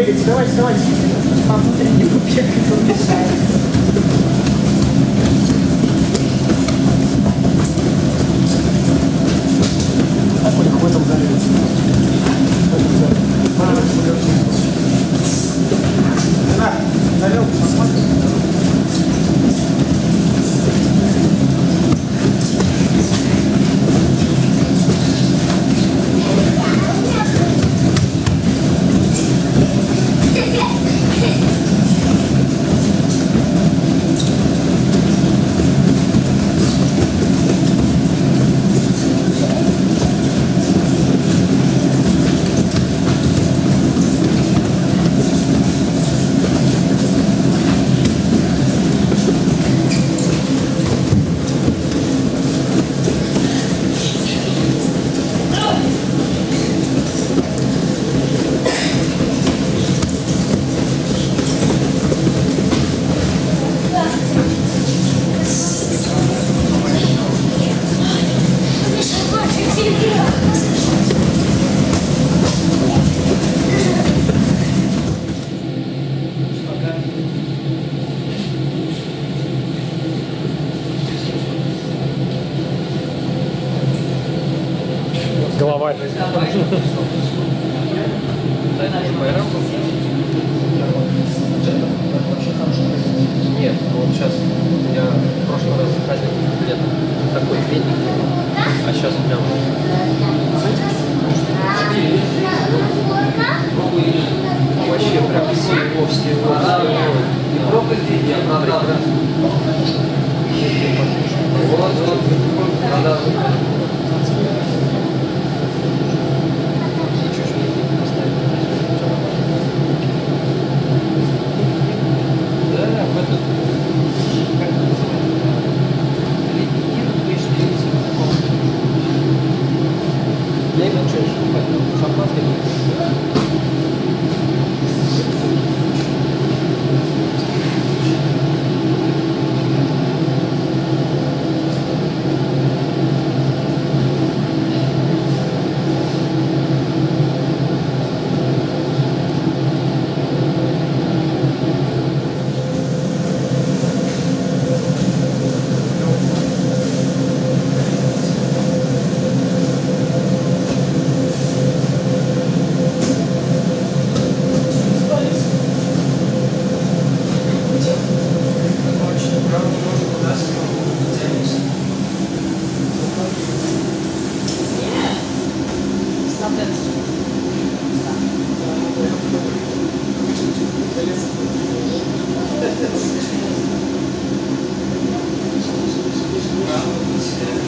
Dude, it's nice, nice. You can get it from this side.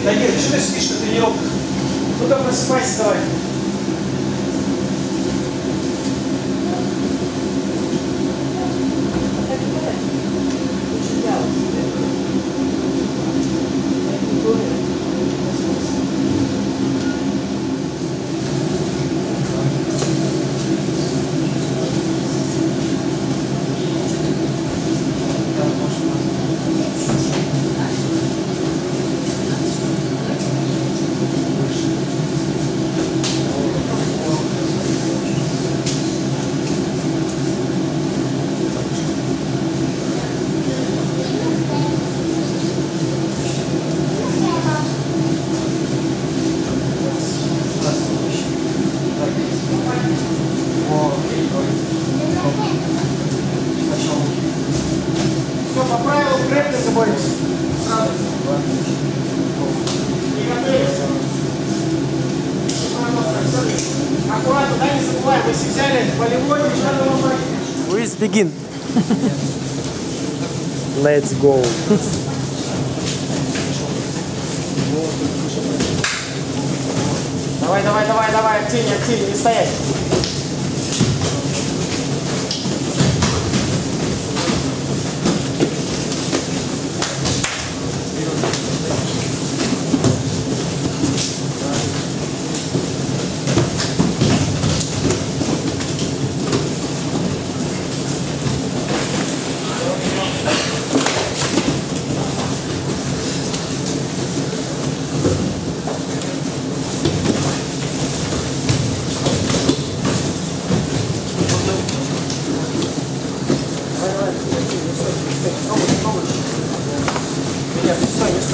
Тагир, что ты спишь на тренировках? Ну-ка просыпайся давай по Сразу. Не готовились. Аккуратно, да, не забывай, мы все взяли волевой международный ломбард. Please begin. Let's go. Давай, давай, давай, давай, активнее, активнее, не стоять.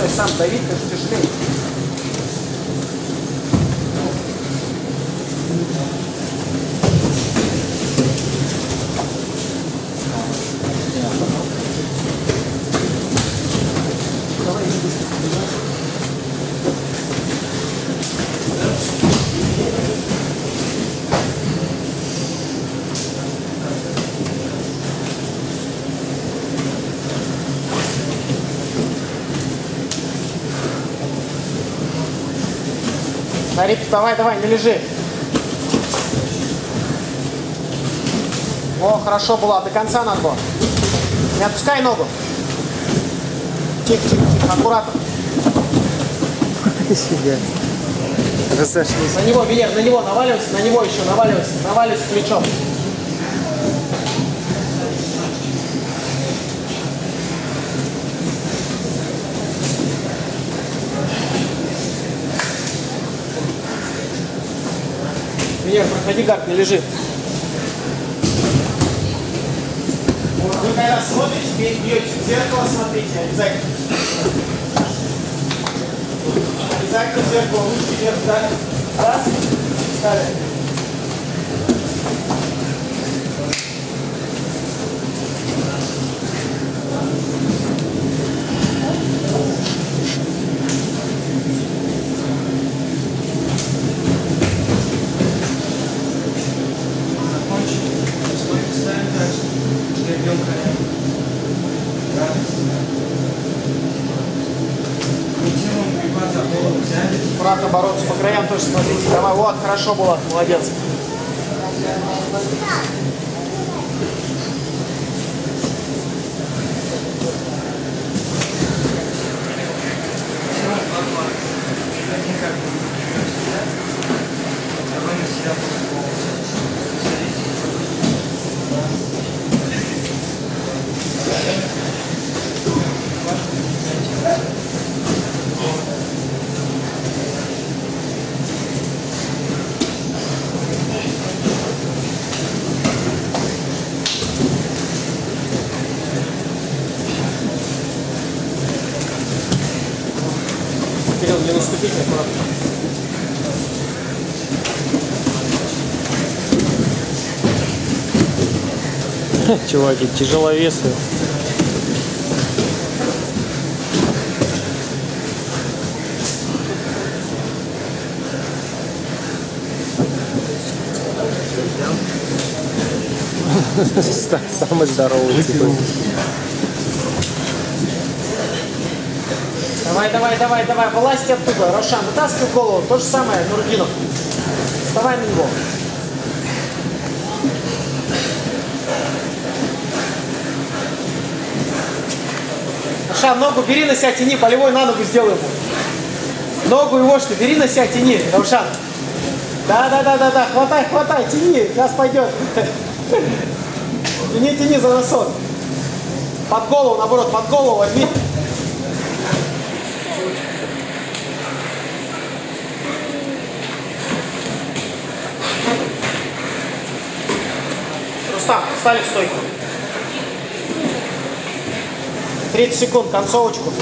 сам Давид это тяжелее. Нарик, давай, давай, не лежи. О, хорошо было, до конца надо было. Не отпускай ногу. Тихо, тихо, тихо, аккуратно. Себе. Разошлись. На него, Венер, на него наваливайся, на него еще наваливайся, наваливайся плечом. Венер, проходи гард, не лежи. Вот Вы когда смотрите, бьете в зеркало, смотрите, обязательно. Обязательно в зеркало, лучше вверх, да? Раз, ставим. Бороться по краям тоже смотрите. Давай, вот, хорошо было, молодец. Чуваки, тяжеловесы. Самый здоровый типа. Давай, давай, давай, давай, вылазьте оттуда. Рошан, вытаскивай голову. То же самое, Нургинов. Вставай на него. Рошан, ногу бери на себя, тяни, болевой на ногу сделай ему. Ногу его что, бери на себя, тяни, Рошан. Да, да, да, да, да, хватай, хватай, тяни, сейчас пойдет. Тяни, тяни за носок. Под голову, наоборот, под голову возьми. Рустам, встали в стойку. 30 секунд, концовочку.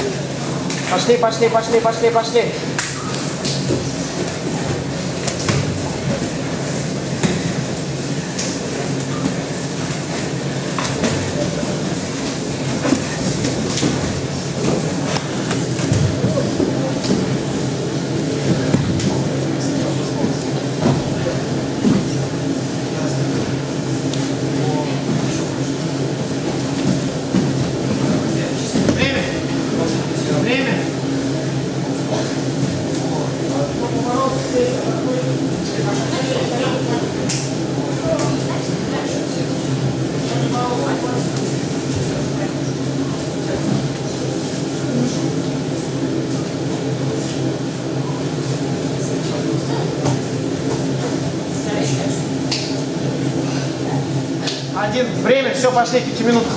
Пошли, пошли, пошли, пошли, пошли. один. Время, все, пошли, пятиминутка.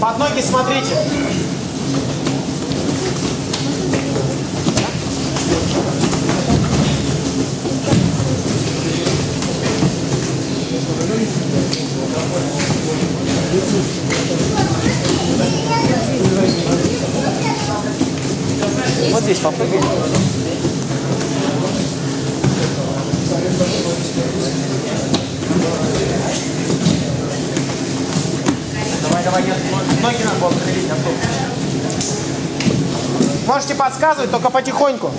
Под ноги смотрите. Вот здесь попрыгай. Ноги- надо было подходить, Антон. Можете подсказывать, только потихоньку.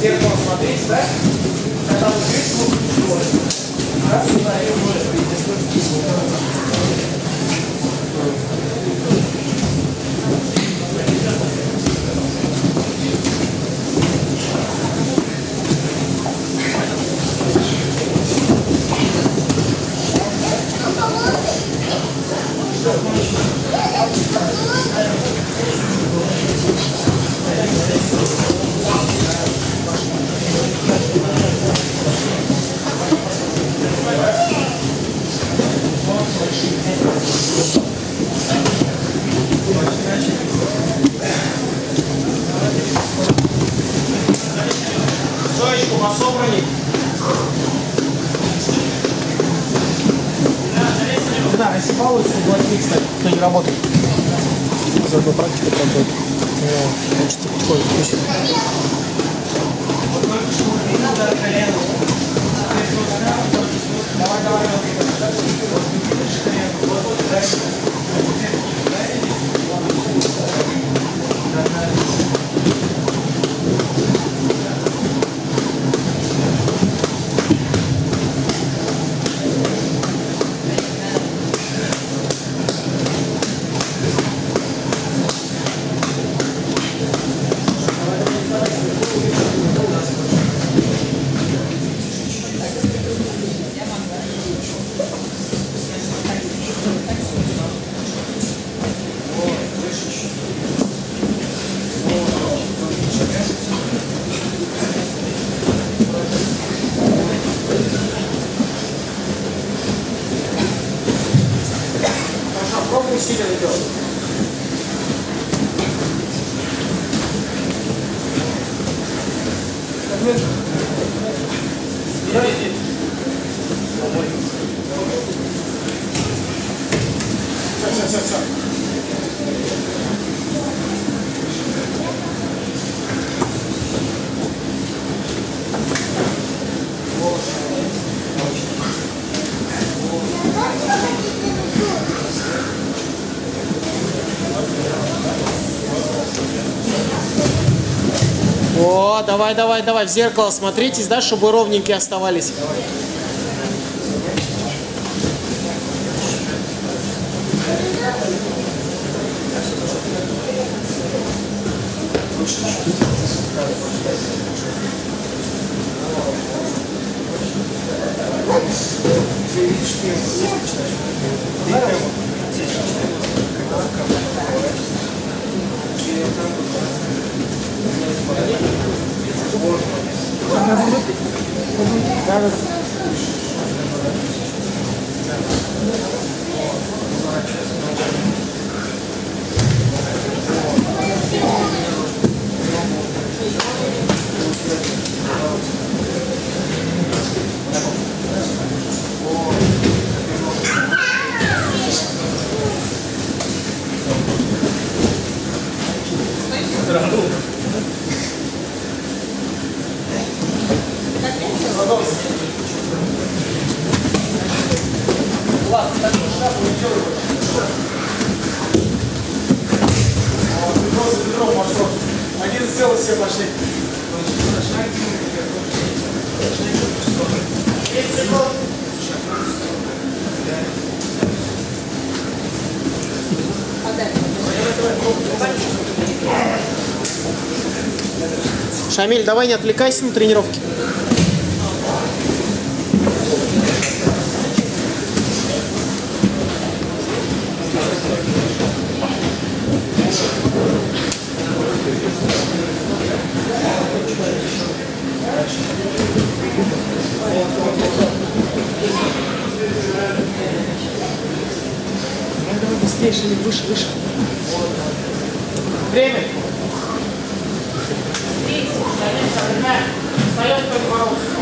Зеркало да? Когда вы включите. Раз, два, и Пособрали. Да, если получится, блоки, кстати, кто не работает. Заодно практика проходит. Учится подходит. Пусть. Хорошо, давай, давай, давай, в зеркало смотритесь, да, чтобы ровненькие оставались. Obrigado. Шамиль, давай не отвлекайся на тренировки. Давай, быстрее, Шамиль, выше, выше. Время. Встает как бороться.